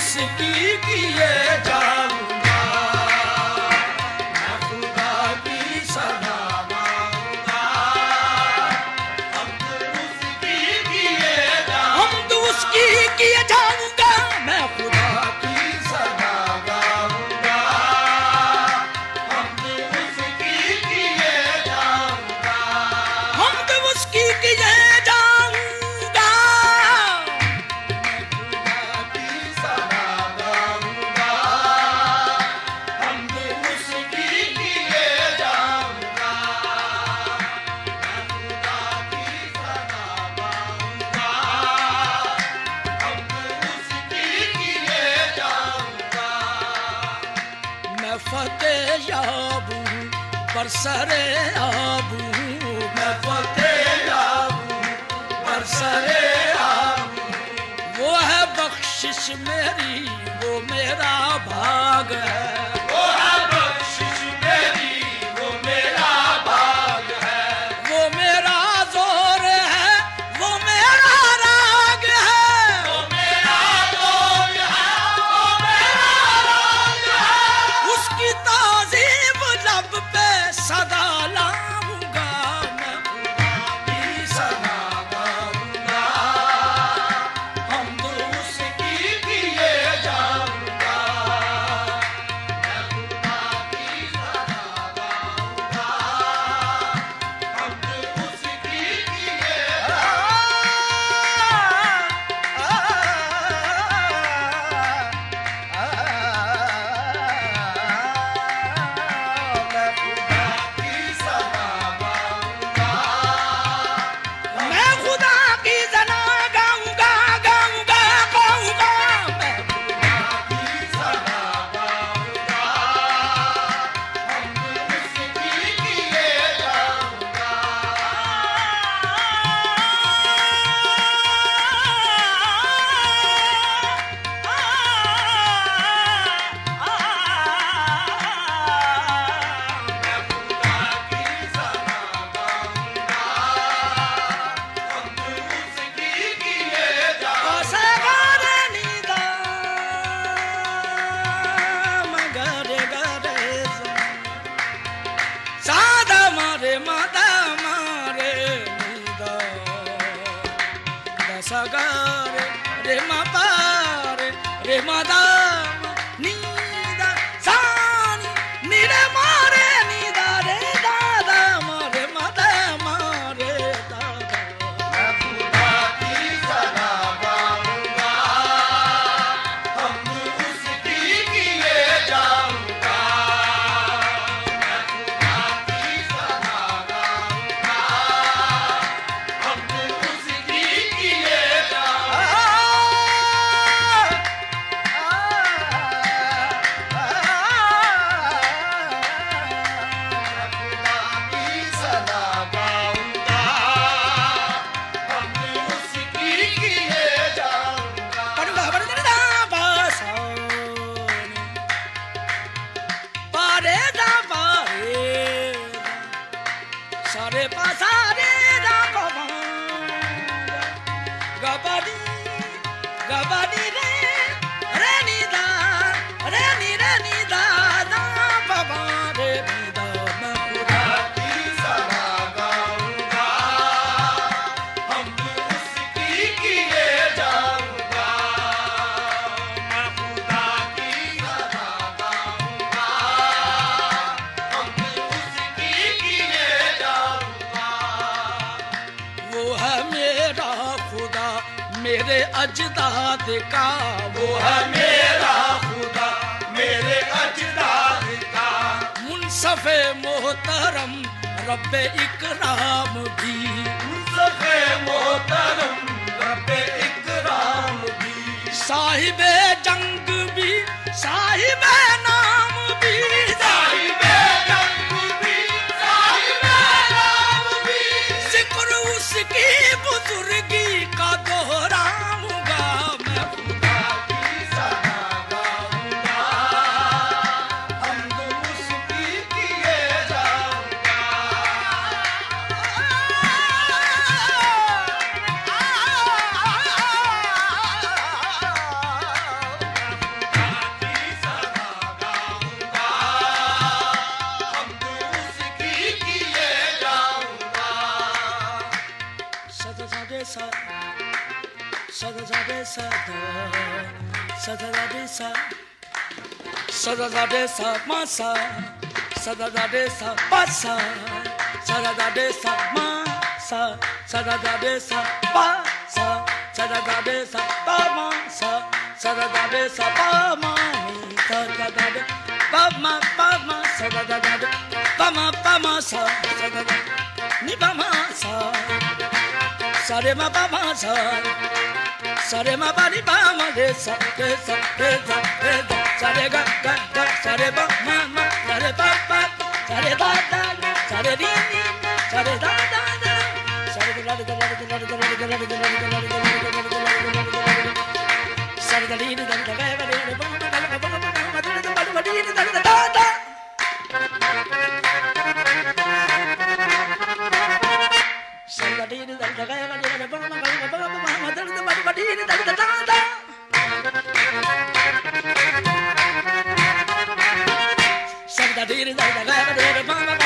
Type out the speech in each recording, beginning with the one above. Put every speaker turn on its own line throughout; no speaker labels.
ਮਸਤੀ ਕੀਏ ਜਾ अजदाद का वो है मेरा खुदा मेरे अजदाद का। मुनसफे मोहतरम रब इकराम भी। मुनसफे मोहतरम रब इकराम भी। साहिब जंग भी साहिब ना sa da sa da da de sa sa da da de sa ma sa sa da da de sa pa sa sa da da de sa ma sa sa da da de sa pa sa sa da da de sa pa ma sa sa da da de sa pa ma sa da da de pa ma pa ma sa da da da de pa ma pa ma sa sa da da ni pa ma sa sa re ma pa ma sa sa re ma pa ni pa ma de sa de sa de sa de sa sa re ga ga ga sa re ba ma ma sa re pa pa sa re da da sa re di di sa re da da da sa re da da da da da da da da da da da da da da da re da di di da da ga ga di ba ma da ga ba ma da ga Shake da shake da da da, shake that, shake da shake that, shake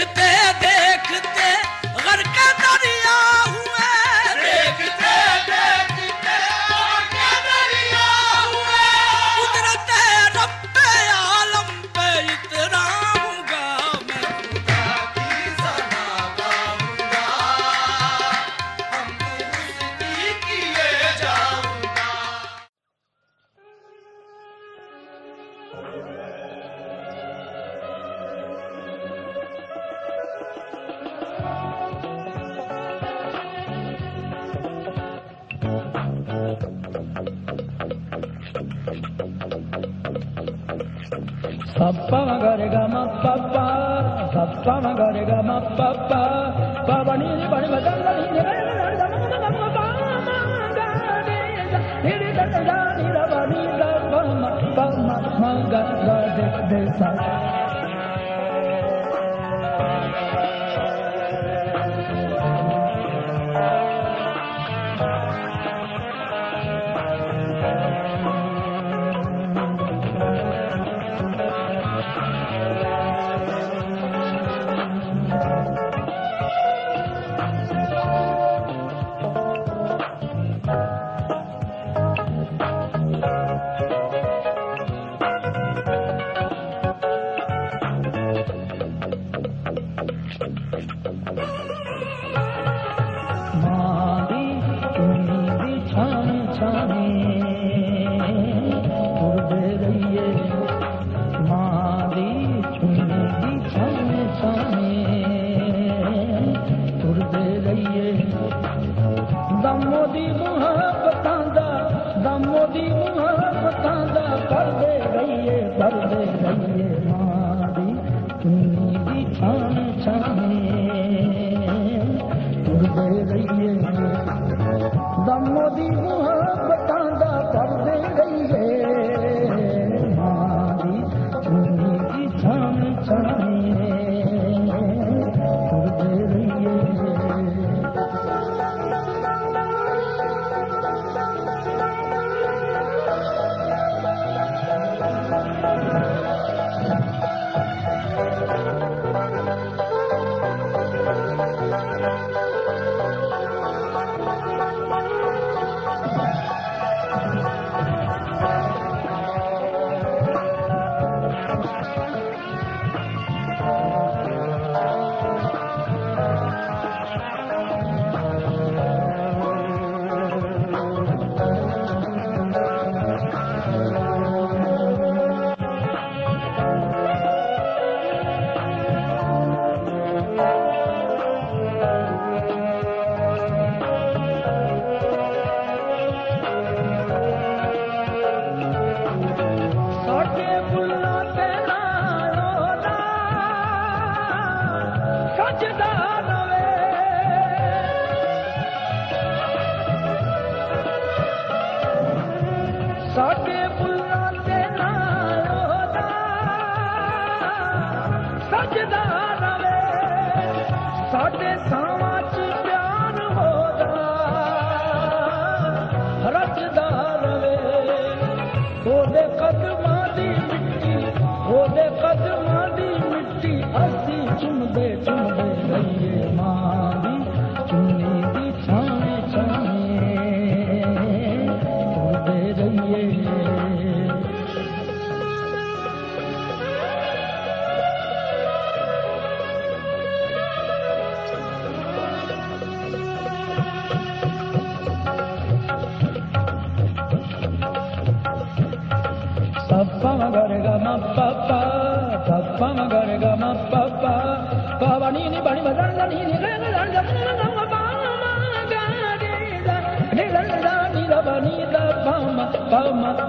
देखते सभ ग पपा सभ पपा पवनी you.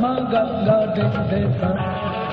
मां
गा गा देव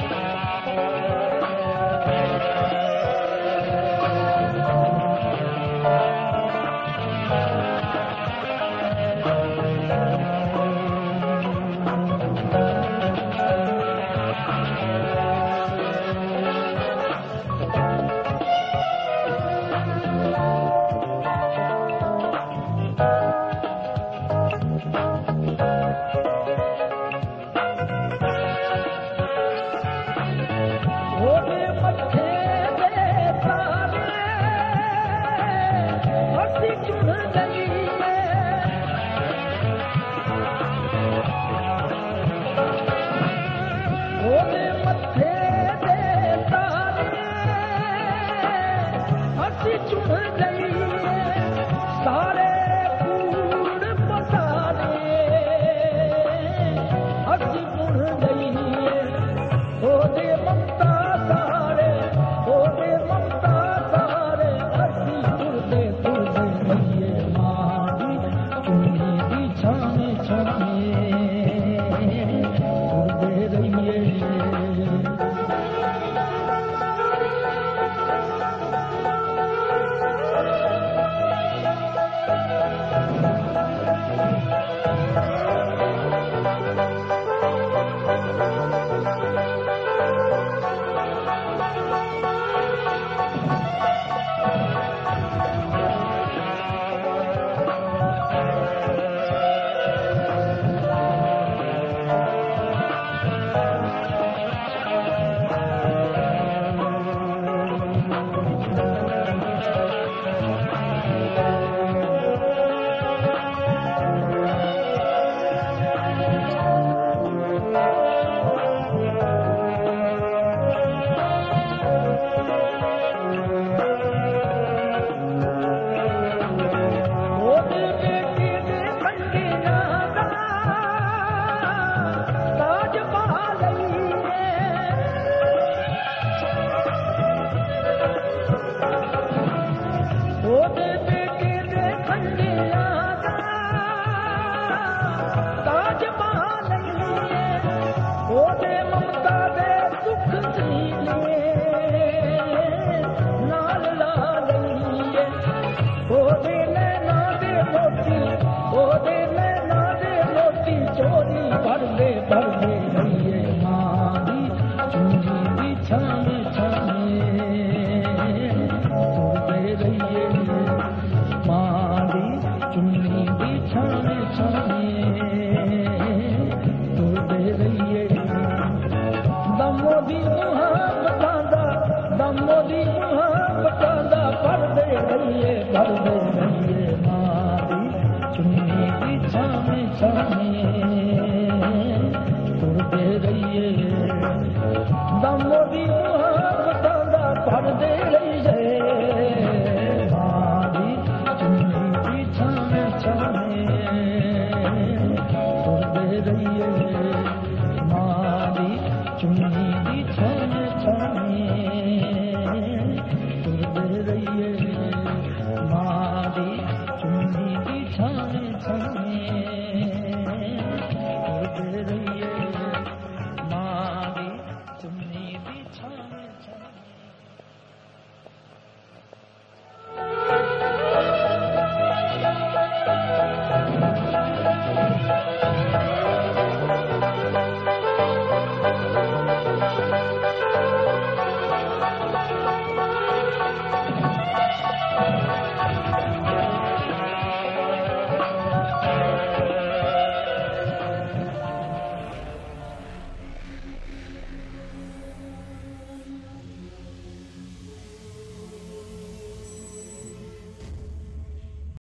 فارد إليه